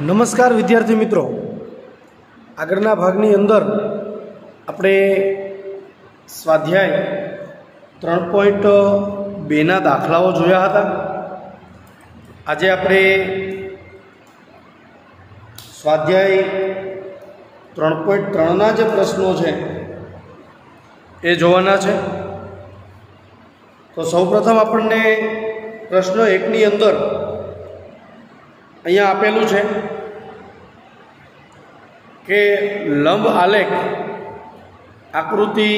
નમસ્કાર વિદ્યાર્થી મિત્રો. આગળના ભાગની અંદર આપણે સ્વાધ્યાય ત્રણ પોઈન્ટ બેના દાખલાઓ જોયા હતા. આજે આપણે સ્વાધ્યાય ત્રણ પોઈન્ટ ત્રણના જે પ્રશ્નો છે એ જોવાના છે. તો સૌપ્રથમ આપણને પ્રશ્ન એકની અંદર અહીંયા આપેલું છે કે લંબ આલેખ આકૃતિ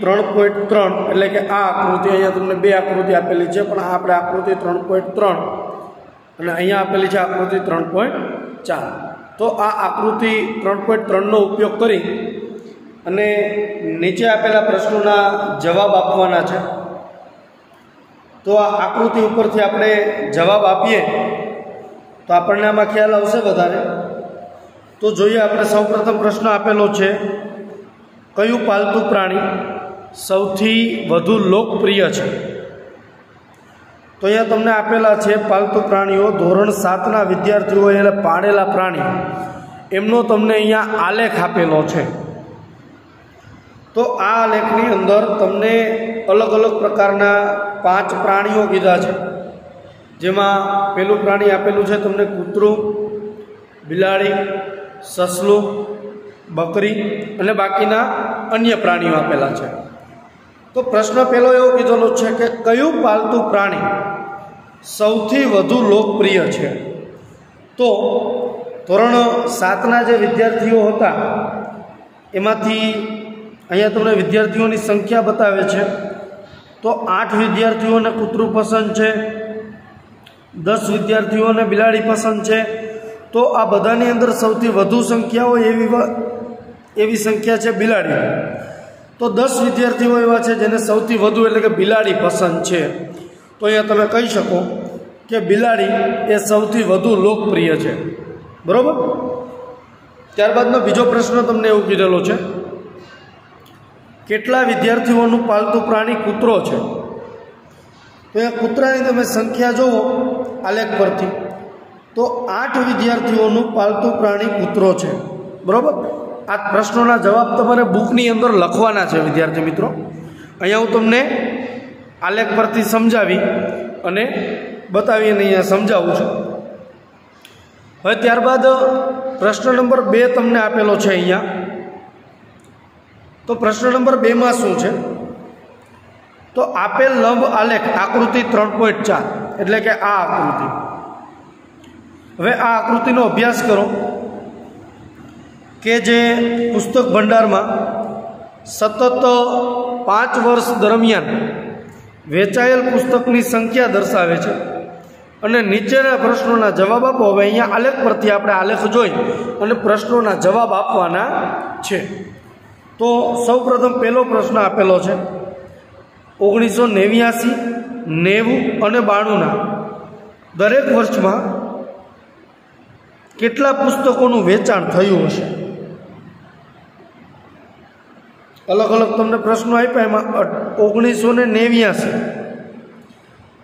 ત્રણ પોઈન્ટ ત્રણ, એટલે કે આ આકૃતિ અહીંયા તમને બે આકૃતિ આપેલી છે, પણ આપણે આકૃતિ ત્રણ પોઈન્ટ ત્રણ અને અહીંયા આપેલી છે આકૃતિ ત્રણ પોઈન્ટ ચાર. તો આ આકૃતિ ત્રણ પોઈન્ટ ત્રણનો ઉપયોગ કરી અને નીચે આપેલા પ્રશ્નોના જવાબ આપવાના છે. તો આ આકૃતિ ઉપરથી આપણે જવાબ આપીએ. તો આપણને આમાં ખ્યાલ આવશે વધારે. તો જોઈએ આપણે સૌપ્રથમ પ્રશ્ન આપેલો છે, કયું પાલતુ પ્રાણી સૌથી વધુ લોકપ્રિય છે? તો અહીંયા તમને આપેલા છે પાલતુ પ્રાણીઓ, ધોરણ સાતના વિદ્યાર્થીઓ એને પાળેલા પ્રાણી. એમનો તમને અહીંયા આલેખ આપેલો છે. તો આ આલેખની અંદર તમને અલગ અલગ પ્રકારના પાંચ પ્રાણીઓ કીધા છે. જેમાં પેલું પ્રાણી આપેલું છે તમને કૂતરું, બિલાડી, સસલું, બકરી અને બાકીના અન્ય પ્રાણીઓ આપેલા છે. તો પ્રશ્ન પહેલો એવો કીધેલો છે કે કયું પાલતુ પ્રાણી સૌથી વધુ લોકપ્રિય છે? તો ધોરણ સાતના જે વિદ્યાર્થીઓ હતા, એમાંથી અહીંયા તમને વિદ્યાર્થીઓની સંખ્યા બતાવે છે. તો આઠ વિદ્યાર્થીઓને કૂતરું પસંદ છે દસ વિદ્યાર્થીઓને બિલાડી પસંદ છે. તો આ બધાની અંદર સૌથી વધુ સંખ્યા હોય એવી એવી સંખ્યા છે બિલાડી. તો દસ વિદ્યાર્થીઓ એવા છે જેને સૌથી વધુ એટલે કે બિલાડી પસંદ છે. તો અહીંયા તમે કહી શકો કે બિલાડી એ સૌથી વધુ લોકપ્રિય છે. બરાબર? ત્યારબાદનો બીજો પ્રશ્ન તમને એવું કીધેલો છે. કેટલા વિદ્યાર્થીઓનું પાલતુ પ્રાણી કૂતરો છે? તો એ કૂતરાની તમે સંખ્યા જુઓ. આલેખ પરથી. તો આઠ વિદ્યાર્થીઓનું પાલતુ પ્રાણી કૂતરો છે. બરાબર? આ પ્રશ્નોના જવાબ તમારે બુકની અંદર લખવાના છે, વિદ્યાર્થી મિત્રો. અહીંયા હું તમને આલેખ પરથી સમજાવી અને બતાવી અને અહીંયા સમજાવું છું. હવે ત્યારબાદ પ્રશ્ન નંબર બે તમને આપેલો છે અહીંયા. તો પ્રશ્ન નંબર બેમાં શું છે? તો આપેલ લંબ આલેખ, આકૃતિ ત્રણ પોઈન્ટ ચાર. એટલે કે આ આકૃતિ. હવે આ આકૃતિનો અભ્યાસ કરો કે જે પુસ્તક ભંડારમાં સતત પાંચ વર્ષ દરમિયાન વેચાયેલ પુસ્તકની સંખ્યા દર્શાવે છે. અને નીચેના પ્રશ્નોના જવાબ આપો. હવે અહીંયા આલેખ પરથી આપણે આલેખ જોઈ અને પ્રશ્નોના જવાબ આપવાના છે. તો સૌપ્રથમ પહેલો પ્રશ્ન આપેલો છે. ઓગણીસો નેવ્યાસી નેવું અને બાણુંના દરેક વર્ષમાં કેટલા પુસ્તકોનું વેચાણ થયું હશે? અલગ અલગ તમને પ્રશ્નો આપ્યા, એમાં ઓગણીસો ને નેવ્યાસી,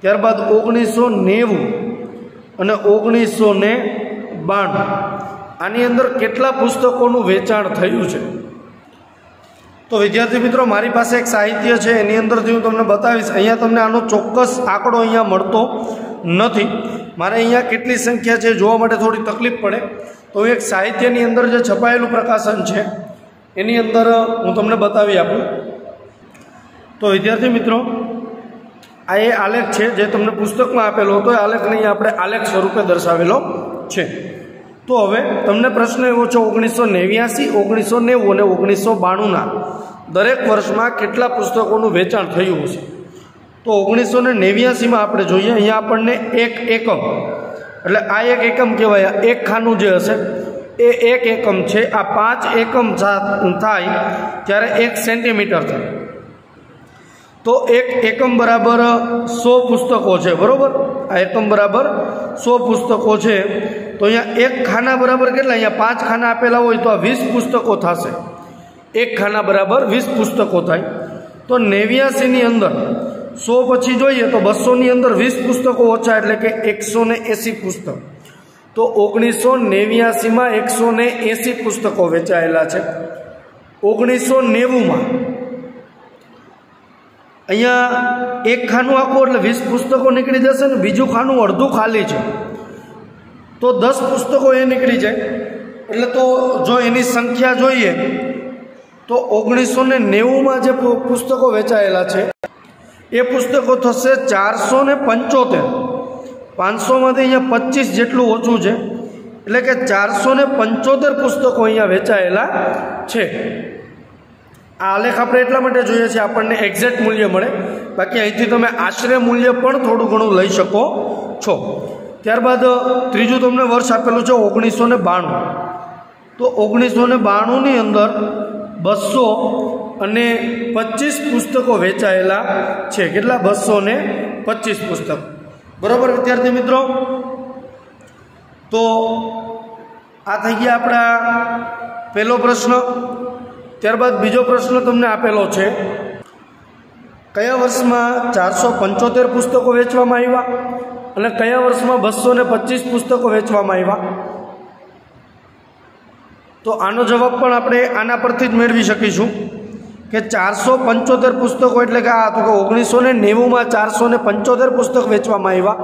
ત્યારબાદ ઓગણીસો નેવું અને ઓગણીસો ને બાણું. આની અંદર કેટલા પુસ્તકોનું વેચાણ થયું છે? તો વિદ્યાર્થી મિત્રો, મારી પાસે એક સાહિત્ય છે, એની અંદરથી હું તમને બતાવીશ. અહીંયા તમને આનો ચોક્કસ આંકડો અહીંયા મળતો નથી. મારે અહીંયા કેટલી સંખ્યા છે, જોવા માટે થોડી તકલીફ પડે. તો એક સાહિત્યની અંદર જે છપાયેલું પ્રકાશન છે, એની અંદર હું તમને બતાવી આપું. તો વિદ્યાર્થી મિત્રો, આ એ આલેખ છે, જે તમને પુસ્તકમાં આપેલો હતો. એ આલેખને અહીંયા આપણે આલેખ સ્વરૂપે દર્શાવેલો છે. તો હવે તમને પ્રશ્ન એવો છે, ઓગણીસો નેવ્યાસી, ઓગણીસો નેવું અને ઓગણીસો બાણુંના દરેક વર્ષમાં કેટલા પુસ્તકોનું વેચાણ થયું છે તો ઓગણીસો ને નેવ્યાસીમાં આપણે જોઈએ, અહીંયા આપણને એક એકમ, એટલે આ એક એકમ કહેવાય એક ખાનું જે હશે, એ એક એકમ છે, આ પાંચ એકમ થાય ત્યારે એક સેન્ટીમીટર થાય. તો એક એકમ બરાબર સો પુસ્તકો છે, બરાબર? આ એકમ બરાબર સો પુસ્તકો છે, તો અહીંયા એક ખાના બરાબર કેટલા? અહીંયા પાંચ ખાના આપેલા હોય તો આ વીસ પુસ્તકો થશે. એક ખાના બરાબર વીસ પુસ્તકો થાય. તો નેવ્યાસીની અંદર, સો પછી જોઈએ તો બસોની અંદર વીસ પુસ્તકો ઓછા, એટલે કે એકસો એંસી પુસ્તક. તો ઓગણીસો નેવ્યાસીમાં એકસો એંસી પુસ્તકો વેચાયેલા છે. ઓગણીસો નેવુંમાં અહીંયા એક ખાનું આખું એટલે વીસ પુસ્તકો નીકળી જશે ને બીજું ખાનું અડધું ખાલી છે. તો દસ પુસ્તકો એ નીકળી જાય. એટલે તો જો એની સંખ્યા જોઈએ, તો ઓગણીસો ને નેવુંમાં જે પુસ્તકો વેચાયેલા છે, એ પુસ્તકો થશે ચારસો ને પંચોતેર. પાંચસોમાંથી અહીંયા પચીસ જેટલું ઓછું છે. એટલે કે ચારસો ને પંચોતેર પુસ્તકો અહીંયા વેચાયેલા છે. આ આલેખ આપણે એટલા માટે જોઈએ છીએ આપણને એક્ઝેક્ટ મૂલ્ય મળે. બાકી અહીંથી તમે આશરે મૂલ્ય પણ થોડું ઘણું લઈ શકો છો. ત્યારબાદ, ત્રીજું તમને વર્ષ આપેલું છે ઓગણીસો ને બાણું. તો ઓગણીસો ને બાણુંની અંદર બસો અને પચીસ પુસ્તકો વેચાયેલા છે. કેટલા? બસો ને પચીસ પુસ્તક. બરાબર, વિદ્યાર્થી મિત્રો? તો આ થઈ ગયા આપણા પહેલો પ્રશ્ન. ત્યારબાદ બીજો પ્રશ્ન તમને આપેલો છે, કયા વર્ષમાં ચારસો પંચોતેર પુસ્તકો વેચવામાં આવ્યા અને કયા વર્ષમાં બસો ને પચીસ પુસ્તકો વેચવામાં આવ્યા? તો આનો જવાબ પણ આપણે આના પરથી જ મેળવી શકીશું કે ચારસો પંચોતેર પુસ્તકો એટલે કે આ તો કે ઓગણીસો ને નેવુંમાં ચારસો ને પંચોતેર પુસ્તક વેચવામાં આવ્યા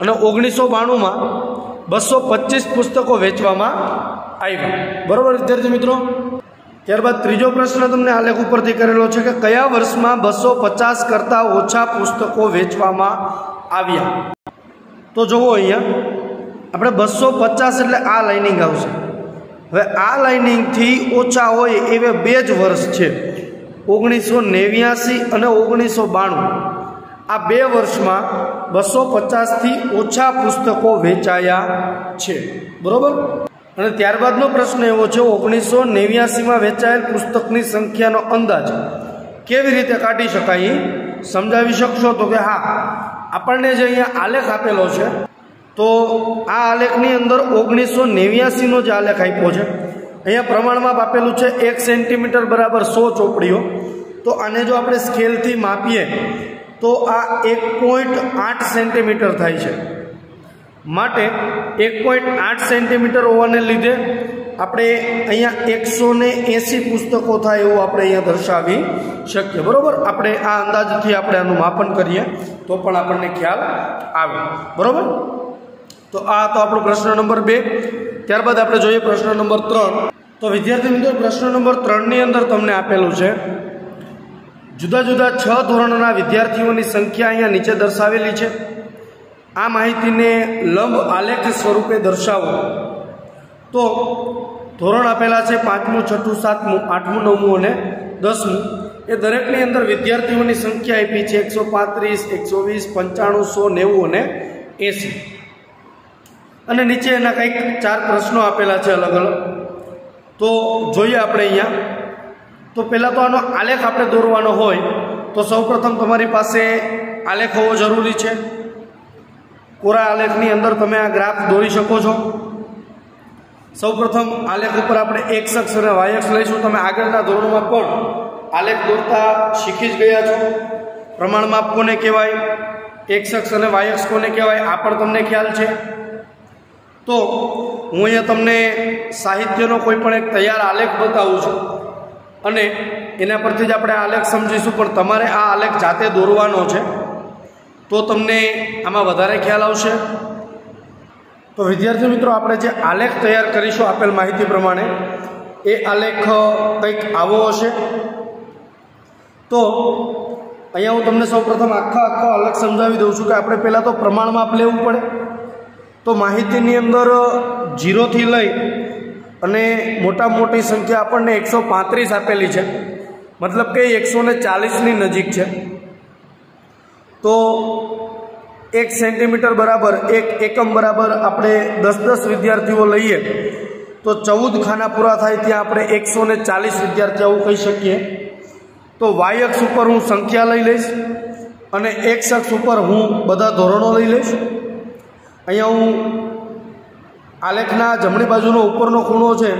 અને ઓગણીસો બાણુંમાં બસો પચીસ પુસ્તકો વેચવામાં આવ્યા. બરાબર વિદ્યાર્થી મિત્રો? ત્યારબાદ ત્રીજો પ્રશ્ન તમને આલેખ ઉપરથી કરેલો છે કે કયા વર્ષમાં બસો પચાસ કરતાં ઓછા પુસ્તકો વેચવામાં આવ્યા? તો જુઓ અહીંયા, આપણે બસો પચાસ એટલે આ લાઇનિંગ આવશે. હવે આ લાઇનિંગથી ઓછા હોય એવે બે જ વર્ષ છે. ઓગણીસો નેવ્યાસી અને ઓગણીસો બાણું. આ બે વર્ષમાં બસો પચાસથી ઓછા પુસ્તકો વેચાયા છે. બરાબર? અને ત્યારબાદનો પ્રશ્ન એવો છે, ઓગણીસો નેવ્યાસીમાં વેચાયેલ પુસ્તકની સંખ્યાનો અંદાજ કેવી રીતે કાઢી શકાય? સમજાવી શકશો તો કે હા. આપણને જે અહીંયા આલેખ આપેલો છે, તો આ આલેખની અંદર ઓગણીસો નેવ્યાસીનો જે આલેખ આપ્યો છે. અહીંયા પ્રમાણમાં આપેલું છે, એક સેન્ટીમીટર બરાબર સો ચોપડીઓ. તો આને જો આપણે સ્કેલથી માપીએ, તો આ એક પોઈન્ટ આઠ સેન્ટીમીટર થાય છે. માટે એક પોઈન્ટ આઠ સેન્ટીમીટર હોવાને લીધે આપણે અહીંયા એકસો ને એંસી પુસ્તકો થાય એવું આપણે અહીંયા દર્શાવી શકીએ. બરાબર? આપણે આ અંદાજથી આપણે આનું માપન કરીએ તો પણ આપણને ખ્યાલ આવે. બરાબર? તો આ તો આપણો પ્રશ્ન નંબર બે. ત્યારબાદ આપણે જોઈએ પ્રશ્ન નંબર ત્રણ. તો વિદ્યાર્થી મિત્રો, પ્રશ્ન નંબર ત્રણની અંદર તમને આપેલું છે, જુદા જુદા છ ધોરણના વિદ્યાર્થીઓની સંખ્યા અહીંયા નીચે દર્શાવેલી છે. આ માહિતીને લંબ આલેખ સ્વરૂપે દર્શાવો. તો ધોરણ આપેલા છે પાંચમું, છઠ્ઠું, સાતમું, આઠમું, નવમું અને દસમું. એ દરેકની અંદર વિદ્યાર્થીઓની સંખ્યા આપી છે એકસો પાંત્રીસ, એકસો વીસ, પંચાણું, સો, નેવું અને એંસી. અને નીચે એના કંઈક ચાર પ્રશ્નો આપેલા છે અલગ અલગ. તો જોઈએ આપણે અહીંયા. તો પહેલાં તો આનો આલેખ આપણે દોરવાનો હોય તો સૌપ્રથમ તમારી પાસે આલેખ હોવો જરૂરી છે. કોરા આલેખની અંદર તમે આ ગ્રાફ દોરી શકો છો. સૌપ્રથમ આલેખ ઉપર આપણે એક્સ અક્ષ અને વાય અક્ષ લઈશું. તમે આગળના ધોરણમાં પણ આલેખ દોરતા શીખી જ ગયા છો. પ્રમાણમાપ કોને કહેવાય? એક્સ અક્ષ અને વાય અક્ષ કોને કહેવાય? આ પણ તમને ખ્યાલ છે. તો હું અહીંયા તમને સાહિત્યનો કોઈ પણ એક તૈયાર આલેખ બતાવું છું. અને એના પરથી જ આપણે આલેખ સમજીશું. પણ તમારે આ આલેખ જાતે દોરવાનો છે. તો તમને આમાં વધારે ખ્યાલ આવશે. તો વિદ્યાર્થી મિત્રો, આપણે જે આલેખ તૈયાર કરીશું આપેલ માહિતી પ્રમાણે, એ આલેખ કંઈક આવો હશે. તો અહીંયા હું તમને સૌપ્રથમ આખો આખો આલેખ સમજાવી દઉં છું કે આપણે પહેલાં તો પ્રમાણમાપ લેવું પડે. તો માહિતીની અંદર જીરોથી લઈ અને મોટા મોટી સંખ્યા આપણને એકસો પાંત્રીસ આપેલી છે. મતલબ કે એકસો ને ચાલીસની નજીક છે. તો એક સેન્ટીમીટર બરાબર, એક એકમ બરાબર આપણે દસ દસ વિદ્યાર્થીઓ લઈએ, તો ચૌદ ખાના પૂરા થાય ત્યાં આપણે એકસો ને ચાલીસ વિદ્યાર્થી આવું કહી શકીએ. તો વાય અક્ષ ઉપર હું સંખ્યા લઈ લઈશ અને એક્સ અક્ષ ઉપર હું બધા ધોરણો લઈ લઈશ. અહીંયા હું આલેખના જમણી બાજુનો ઉપરનો ખૂણો છે,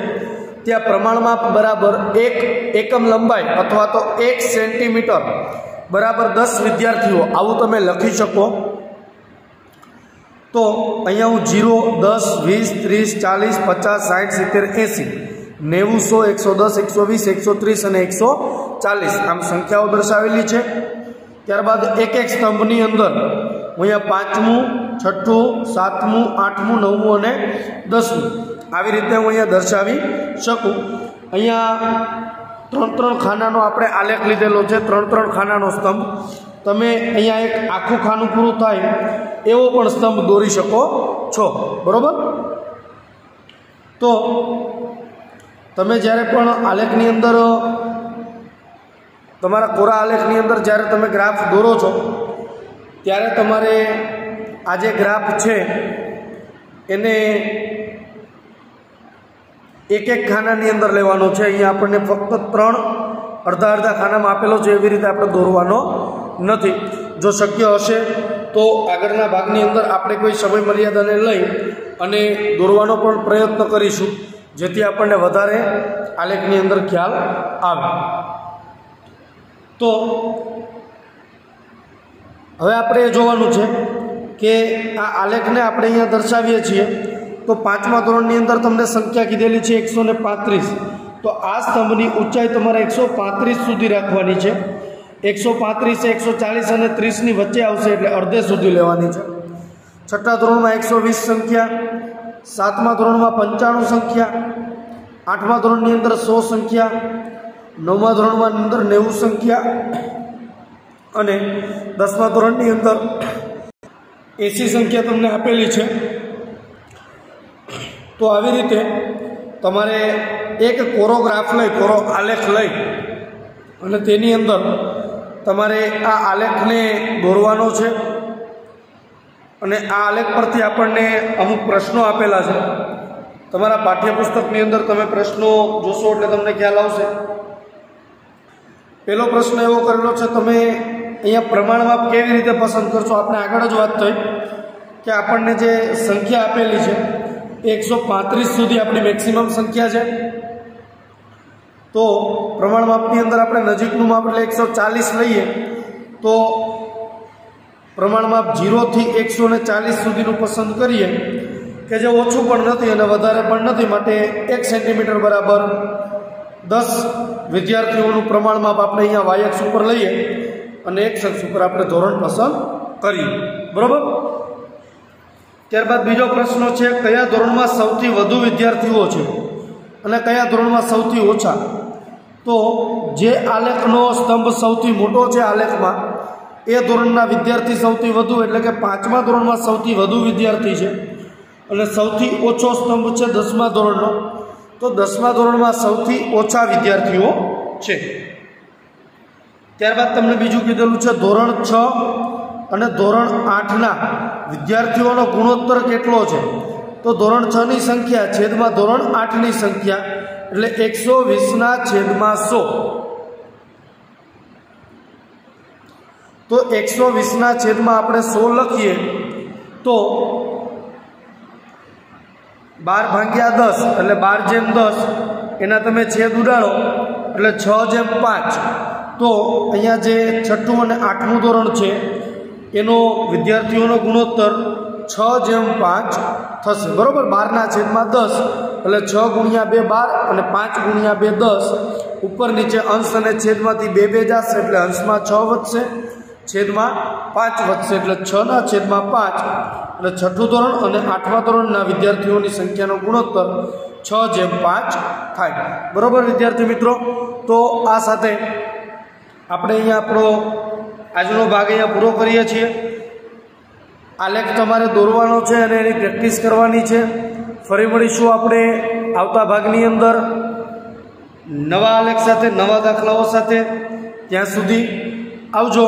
ત્યાં પ્રમાણમાં બરાબર એક એકમ લંબાઈ અથવા તો એક સેન્ટીમીટર બરાબર દસ વિદ્યાર્થીઓ, આવું તમે લખી શકો. તો અહીંયા હું જીરો, દસ, વીસ, ત્રીસ, ચાલીસ, પચાસ સાઠ સિત્તેર, એંસી, નેવું, સો, એકસો દસ, એકસો વીસ, એકસો ત્રીસ અને એકસો ચાલીસ. આમ સંખ્યાઓ દર્શાવેલી છે. ત્યારબાદ એક એક સ્તંભની અંદર હું અહીંયા પાંચમું, છઠ્ઠું, સાતમું, આઠમું, નવમું અને દસમું. આવી રીતે હું અહીંયા દર્શાવી શકું. અહીંયા ત્રણ ત્રણ ખાનાનો આપણે આલેખ લીધેલો છે, ત્રણ ત્રણ ખાનાનો સ્તંભ. તમે અહીંયા એક આખું ખાનું પૂરું થાય એવો પણ સ્તંભ દોરી શકો છો. બરાબર? તો તમે જ્યારે પણ આલેખની અંદર, તમારા કોરા આલેખની અંદર જ્યારે તમે ગ્રાફ દોરો છો, ત્યારે તમારે આ જે ગ્રાફ છે, એને એક એક ખાનાની અંદર લેવાનો છે. અહીંયા આપણને ફક્ત ત્રણ અડધા અડધા ખાનામાં આપેલો છે. એવી રીતે આપણે દોરવાનો નથી. જો શક્ય હશે તો આગળના ભાગની અંદર આપણે કોઈ સમય મર્યાદાને લઈ અને દોરવાનો પણ પ્રયત્ન કરીશું, જેથી આપણને વધારે આલેખની અંદર ખ્યાલ આવે. તો હવે આપણે એ જોવાનું છે કે આ આલેખને આપણે અહીંયા દર્શાવીએ છીએ તો પાંચમા ધોરણની અંદર તમને સંખ્યા કીધેલી છે એકસો પાંત્રીસ. તો આ સ્તંભની ઊંચાઈ તમારે એકસો પાંત્રીસ સુધી રાખવાની છે. એકસો પાંત્રીસ, એકસો ચાલીસ અને ત્રીસની વચ્ચે આવશે એટલે અડધે સુધી લેવાની છે. છઠ્ઠા ધોરણમાં એકસો વીસ સંખ્યા, સાતમા ધોરણમાં પંચાણું સંખ્યા, આઠમા ધોરણની અંદર સો સંખ્યા, નવમા ધોરણમાં અંદર નેવું સંખ્યા અને દસમા ધોરણની અંદર એંસી સંખ્યા તમને આપેલી છે. તો આવી રીતે તમારે એક કોરોગ્રાફ લઈ કોરો આલેખ લઈ અને તેની અંદર તમારે આ આલેખને દોરવાનો છે અને આ આલેખ પરથી આપણને અમુક પ્રશ્નો આપેલા છે. તમારા પાઠ્યપુસ્તકની અંદર તમે પ્રશ્નો જોશો એટલે તમને ખ્યાલ આવશે. પહેલો પ્રશ્ન એવો કરેલો છે, તમે અહીંયા પ્રમાણમાં કેવી રીતે પસંદ કરશો? આપણે આગળ જ વાત થઈ કે આપણને જે સંખ્યા આપેલી છે એકસો પાંત્રીસ સુધી આપણી મેક્સિમમ સંખ્યા છે. તો પ્રમાણ માપની અંદર આપણે નજીકનું માપ એટલે એકસો ચાલીસ લઈએ. તો પ્રમાણ માપ જીરોથી એકસો ને ચાલીસ સુધીનું પસંદ કરીએ. કે જે ઓછું પણ નથી અને વધારે પણ નથી, માટે એક સેન્ટીમીટર બરાબર દસ વિદ્યાર્થીઓનું પ્રમાણ માપ આપણે અહીંયા વાયક્ષ ઉપર લઈએ અને એક શખ્સ ઉપર આપણે ધોરણ પસંદ કરીએ. બરાબર? ત્યારબાદ બીજો પ્રશ્ન છે, કયા ધોરણમાં સૌથી વધુ વિદ્યાર્થીઓ છે અને કયા ધોરણમાં સૌથી ઓછા? તો જે આલેખનો સ્તંભ સૌથી મોટો છે આલેખમાં, એ ધોરણના વિદ્યાર્થી સૌથી વધુ, એટલે કે પાંચમા ધોરણમાં સૌથી વધુ વિદ્યાર્થી છે. અને સૌથી ઓછો સ્તંભ છે દસમા ધોરણનો. તો દસમા ધોરણમાં સૌથી ઓછા વિદ્યાર્થીઓ છે. ત્યારબાદ તમને બીજું કીધેલું છે, ધોરણ છ અને ધોરણ આઠના વિદ્યાર્થીઓનો ગુણોત્તર કેટલો છે? તો ધોરણ છની સંખ્યા છેદમાં ધોરણ આઠની સંખ્યા, એટલે એકસો વીસના છેદમાં સો. તો એકસો વીસના છેદમાં આપણે સો લખીએ, તો બાર ભાગ્યા દસ, એટલે બાર જેમ દસ, એના તમે છેદ ઉડાડો, એટલે છ જેમ પાંચ. તો અહીંયા જે છઠ્ઠું અને આઠમું ધોરણ છે એનો વિદ્યાર્થીઓનો ગુણોત્તર છ જેમ પાંચ થશે. બરાબર? બારના છેદમાં દસ, એટલે છ ગુણ્યા બે બાર અને પાંચ ગુણ્યા બે દસ. ઉપર નીચે અંશ અને છેદમાંથી બે બે જશે, એટલે અંશમાં છ વધશે. છેદમાં પાંચ વધશે, એટલે છના છેદમાં પાંચ. એટલે છઠ્ઠું ધોરણ અને આઠમા ધોરણના વિદ્યાર્થીઓની સંખ્યાનો ગુણોત્તર છ જેમ પાંચ થાય. બરાબર વિદ્યાર્થી મિત્રો? તો આ સાથે આપણે અહીંયા આપણો આજનો ભાગ અહીંયા પૂરો કરીએ છીએ. આલેખ તમારે દોરવાનો છે અને એની પ્રેક્ટિસ કરવાની છે. ફરી મળીશું આપણે આવતા ભાગની અંદર. નવા આલેખ સાથે, નવા દાખલાઓ સાથે. ત્યાં સુધી આવજો.